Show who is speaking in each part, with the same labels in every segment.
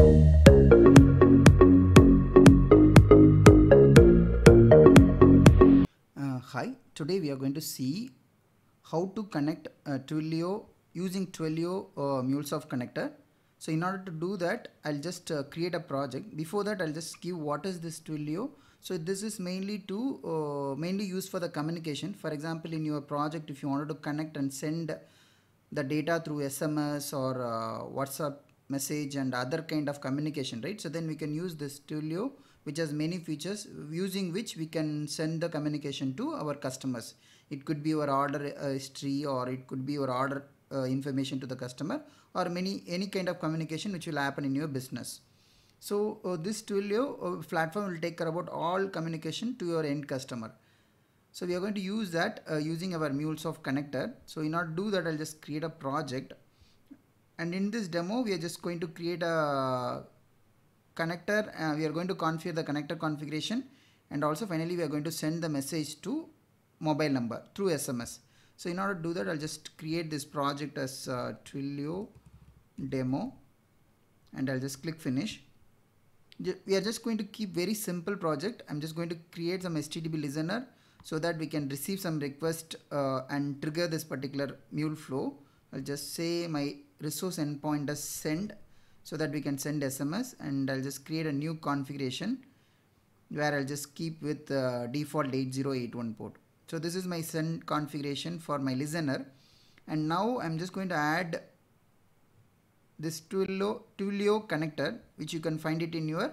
Speaker 1: Uh, hi, today we are going to see how to connect uh, Twilio using Twilio uh, MuleSoft connector. So in order to do that, I'll just uh, create a project. Before that, I'll just give what is this Twilio. So this is mainly to uh, mainly used for the communication. For example, in your project, if you wanted to connect and send the data through SMS or uh, WhatsApp message and other kind of communication, right? So then we can use this Twilio which has many features using which we can send the communication to our customers. It could be your order uh, history or it could be your order uh, information to the customer or many any kind of communication which will happen in your business. So uh, this Twilio uh, platform will take care about all communication to your end customer. So we are going to use that uh, using our MuleSoft connector. So in order to do that, I'll just create a project. And in this demo, we are just going to create a connector uh, we are going to configure the connector configuration. And also finally we are going to send the message to mobile number through SMS so in order to do that I'll just create this project as uh, Twilio demo. And I'll just click finish. We are just going to keep very simple project. I'm just going to create some HTTP listener so that we can receive some request uh, and trigger this particular mule flow. I'll just say my resource endpoint as send so that we can send SMS and I'll just create a new configuration where I'll just keep with uh, default 8081 port. So this is my send configuration for my listener and now I'm just going to add this Twilio, Twilio connector which you can find it in your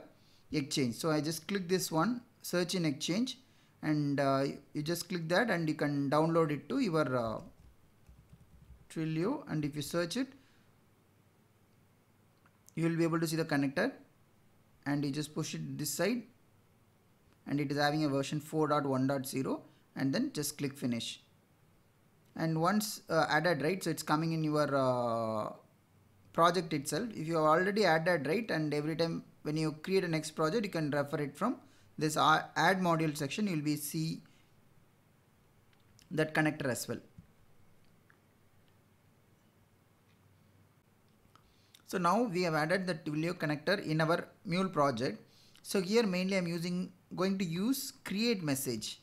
Speaker 1: exchange. So I just click this one search in exchange and uh, you just click that and you can download it to your uh, Twilio and if you search it you will be able to see the connector and you just push it this side and it is having a version 4.1.0 and then just click finish. And once uh, added right so it's coming in your uh, project itself. If you have already added right and every time when you create a next project you can refer it from this add module section you'll be see that connector as well So now we have added the Twilio connector in our Mule project. So here mainly I'm using going to use create message.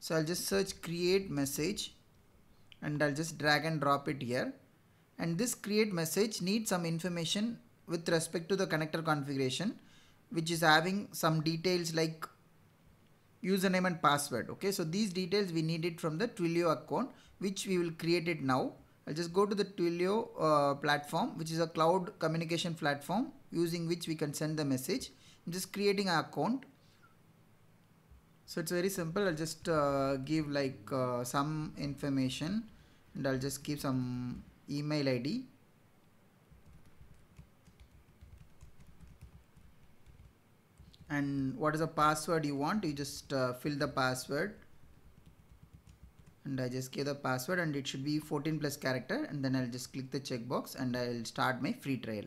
Speaker 1: So I'll just search create message and I'll just drag and drop it here. And this create message needs some information with respect to the connector configuration which is having some details like username and password. Okay, so these details we need it from the Twilio account which we will create it now I'll just go to the Twilio uh, platform, which is a cloud communication platform using which we can send the message. I'm just creating an account. So it's very simple. I'll just uh, give like uh, some information and I'll just give some email ID. And what is the password you want? You just uh, fill the password and I just give the password and it should be 14 plus character and then I'll just click the checkbox and I'll start my free trial.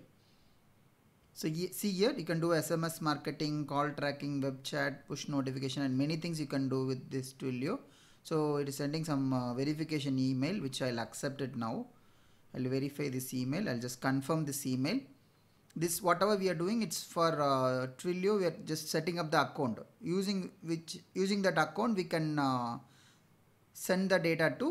Speaker 1: So see here you can do SMS marketing, call tracking, web chat, push notification and many things you can do with this Twilio. So it is sending some uh, verification email which I'll accept it now. I'll verify this email. I'll just confirm this email. This whatever we are doing it's for uh, Twilio we are just setting up the account using which using that account we can uh, send the data to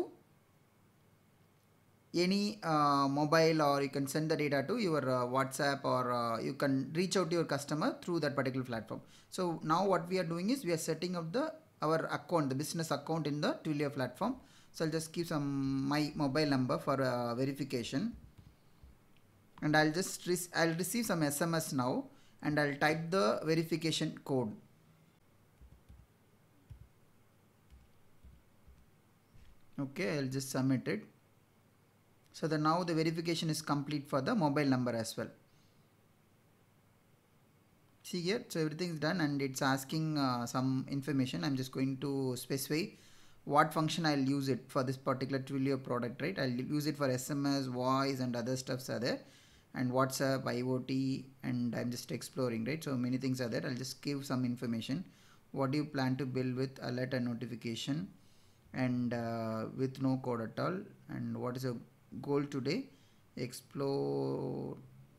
Speaker 1: any uh, mobile or you can send the data to your uh, WhatsApp or uh, you can reach out to your customer through that particular platform. So now what we are doing is we are setting up the our account, the business account in the Twilio platform. So I'll just give some my mobile number for uh, verification and I'll just I'll receive some SMS now and I'll type the verification code okay I'll just submit it. So the now the verification is complete for the mobile number as well. See here so everything is done and it's asking uh, some information. I'm just going to specify what function I'll use it for this particular Twilio product right? I'll use it for SMS voice and other stuffs are there. And WhatsApp IoT and I'm just exploring right? So many things are there. I'll just give some information. What do you plan to build with alert and notification and uh, with no code at all and what is your goal today explore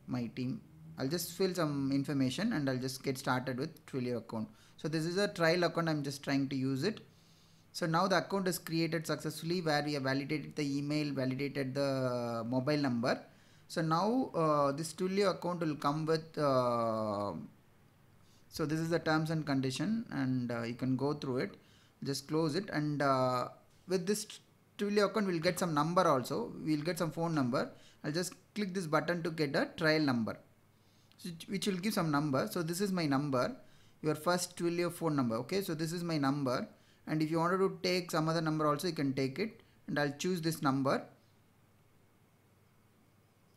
Speaker 1: my team I'll just fill some information and I'll just get started with Twilio account. So this is a trial account. I'm just trying to use it. So now the account is created successfully where we have validated the email, validated the mobile number. So now uh, this Twilio account will come with, uh, so this is the terms and condition and uh, you can go through it. Just close it and uh, with this Twilio account we'll get some number also. We'll get some phone number. I'll just click this button to get a trial number which will give some number. So this is my number, your first Twilio phone number. Okay, so this is my number and if you wanted to take some other number also you can take it and I'll choose this number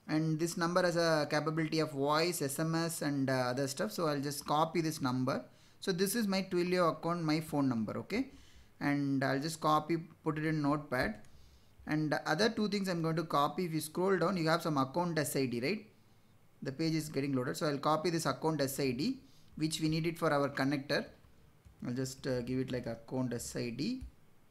Speaker 1: and this number has a capability of voice SMS and uh, other stuff so I'll just copy this number so this is my Twilio account my phone number okay? And I'll just copy put it in notepad. And other two things I'm going to copy if you scroll down you have some account SID right? The page is getting loaded. So I'll copy this account SID which we need it for our connector. I'll just uh, give it like account SID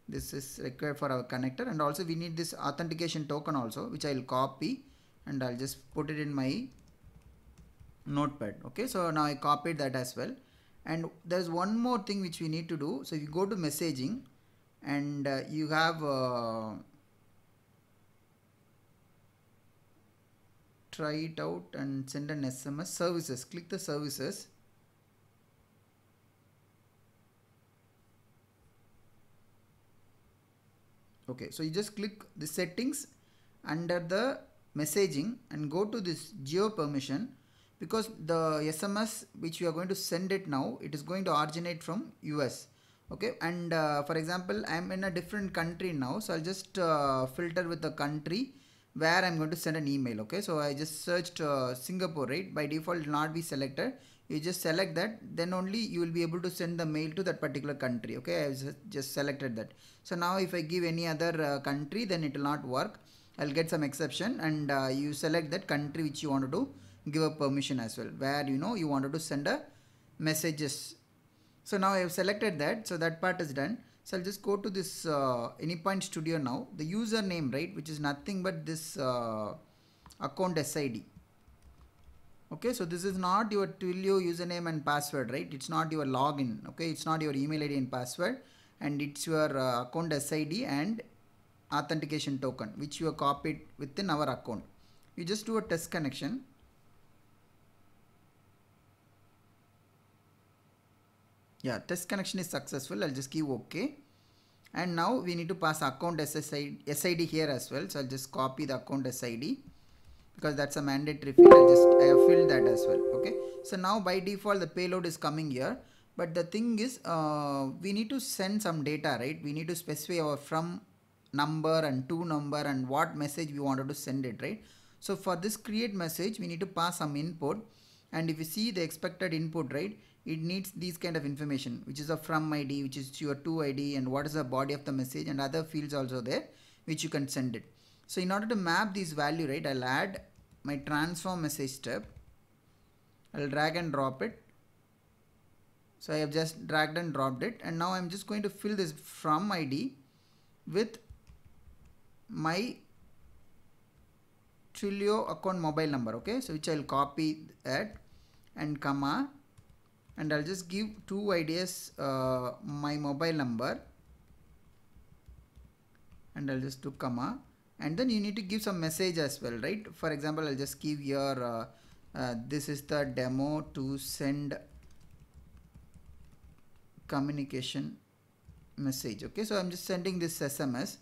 Speaker 1: this is required for our connector. And also we need this authentication token also which I'll copy. And I'll just put it in my notepad okay? So now I copied that as well and there's one more thing which we need to do. So you go to messaging and uh, you have uh, try it out and send an SMS services. Click the services. Okay so you just click the settings under the messaging and go to this geo permission because the SMS which you are going to send it now it is going to originate from US okay? And uh, for example I am in a different country now so I'll just uh, filter with the country where I'm going to send an email okay? So I just searched uh, Singapore right? By default not be selected. You just select that then only you will be able to send the mail to that particular country okay? I just selected that. So now if I give any other uh, country then it will not work. I'll get some exception and uh, you select that country which you want to give a permission as well where you know you wanted to send a messages. So now I have selected that so that part is done. So I'll just go to this uh, AnyPoint Studio now. The username right which is nothing but this uh, account SID okay so this is not your Twilio username and password right? It's not your login okay? It's not your email ID and password and it's your uh, account SID and authentication token which you have copied within our account. You just do a test connection yeah test connection is successful. I'll just give OK and now we need to pass account SSID, SID here as well. So I'll just copy the account SID because that's a mandatory field. I just I have filled that as well. Okay. So now by default the payload is coming here. But the thing is uh, we need to send some data right? We need to specify our from number and to number and what message we wanted to send it right? So for this create message we need to pass some input. And if you see the expected input right it needs these kind of information which is a from id which is your to id and what is the body of the message and other fields also there which you can send it. So in order to map this value right i'll add my transform message step. I'll drag and drop it. So i have just dragged and dropped it and now i'm just going to fill this from id with my Twilio account mobile number okay? So which I'll copy that and comma and I'll just give two ideas uh, my mobile number. And I'll just do comma. And then you need to give some message as well right? For example I'll just give your uh, uh, this is the demo to send communication message okay? So I'm just sending this SMS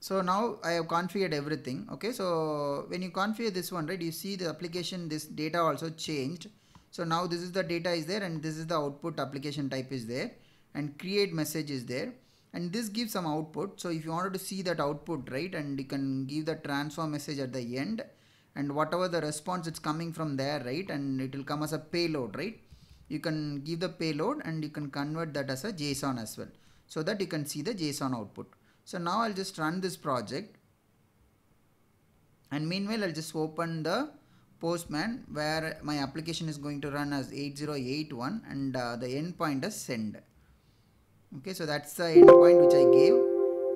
Speaker 1: so now I have configured everything okay? So when you configure this one right you see the application this data also changed so now this is the data is there and this is the output application type is there and create message is there. And this gives some output. So if you wanted to see that output right and you can give the transform message at the end and whatever the response it's coming from there right and it will come as a payload right? You can give the payload and you can convert that as a JSON as well so that you can see the JSON output. So now I'll just run this project. And meanwhile I'll just open the postman where my application is going to run as 8081 and uh, the endpoint is send. Okay so that's the endpoint which I gave.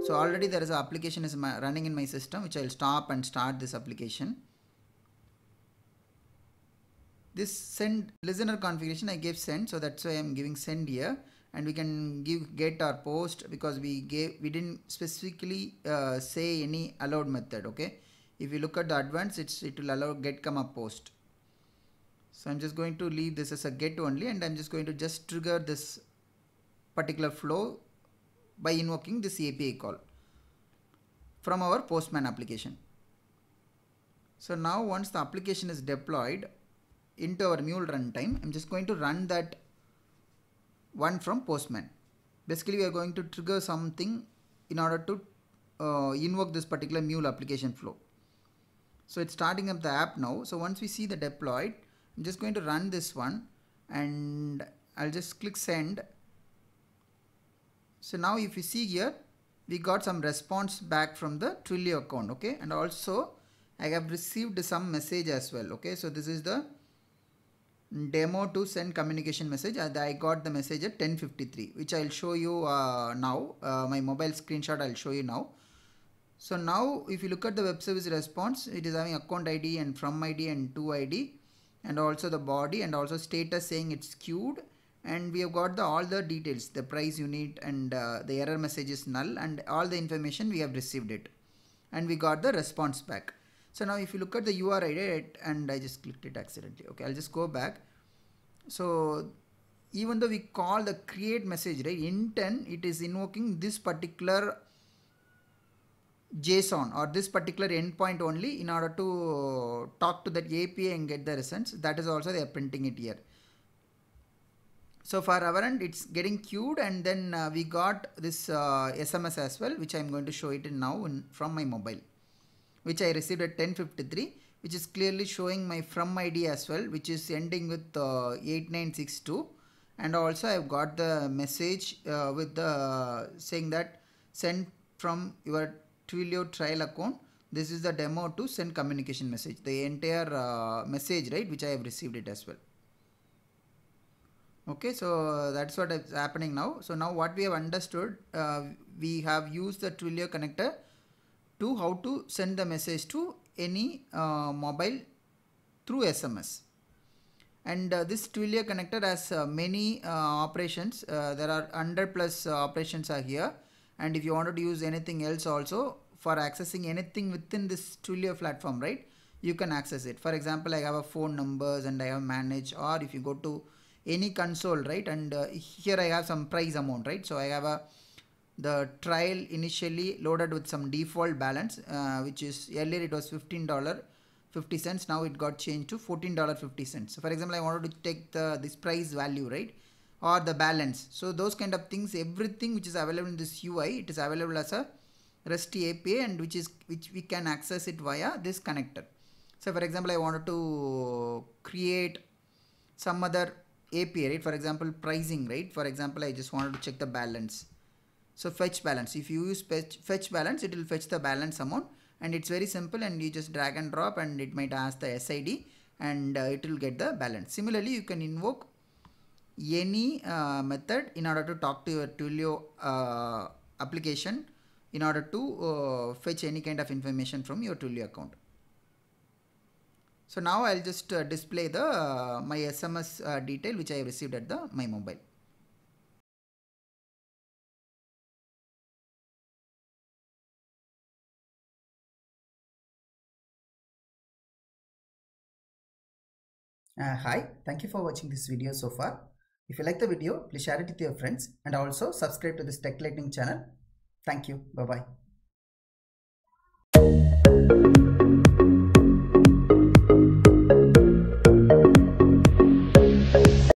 Speaker 1: So already there is an application is running in my system which I'll stop and start this application. This send listener configuration I gave send so that's why I'm giving send here. And we can give get or post because we gave we didn't specifically uh, say any allowed method okay if you look at the advanced it's it will allow get comma post so I'm just going to leave this as a get only and I'm just going to just trigger this particular flow by invoking this API call from our postman application so now once the application is deployed into our mule runtime I'm just going to run that one from Postman. Basically, we are going to trigger something in order to uh, invoke this particular mule application flow. So it's starting up the app now. So once we see the deployed, I'm just going to run this one and I'll just click send. So now if you see here, we got some response back from the Twilio account. Okay. And also I have received some message as well. Okay. So this is the demo to send communication message I got the message at 1053 which I'll show you uh, now uh, my mobile screenshot I'll show you now so now if you look at the web service response it is having account ID and from ID and to ID and also the body and also status saying it's queued and we have got the all the details the price unit and uh, the error message is null and all the information we have received it and we got the response back so now if you look at the URI and I just clicked it accidentally. Okay, I'll just go back. So even though we call the create message, right, intent, it is invoking this particular JSON or this particular endpoint only in order to talk to that API and get the results. That is also they are printing it here. So for our end, it's getting queued and then uh, we got this uh, SMS as well, which I'm going to show it in now in, from my mobile which I received at 1053 which is clearly showing my from ID as well which is ending with uh, 8962 and also I've got the message uh, with the saying that send from your Twilio trial account this is the demo to send communication message the entire uh, message right which I have received it as well okay so that's what is happening now so now what we have understood uh, we have used the Twilio connector to how to send the message to any uh, mobile through SMS. And uh, this Twilio connector has uh, many uh, operations. Uh, there are 100 plus uh, operations are here. And if you wanted to use anything else also for accessing anything within this Twilio platform, right? You can access it. For example, I have a phone numbers and I have manage or if you go to any console, right? And here I have some price amount, right? So I have a the trial initially loaded with some default balance uh, which is earlier it was $15 50 cents now it got changed to $14 50 cents so for example I wanted to take the this price value right or the balance so those kind of things everything which is available in this UI it is available as a REST API and which is which we can access it via this connector. So for example I wanted to create some other API right? For example pricing right? For example I just wanted to check the balance. So fetch balance, if you use fetch, fetch balance, it will fetch the balance amount. And it's very simple and you just drag and drop and it might ask the SID and uh, it will get the balance. Similarly, you can invoke any uh, method in order to talk to your Twilio uh, application in order to uh, fetch any kind of information from your Twilio account. So now I'll just uh, display the uh, my SMS detail which I received at the my mobile. Uh, hi, thank you for watching this video so far. If you like the video, please share it with your friends and also subscribe to this Tech Lightning channel. Thank you. Bye-bye.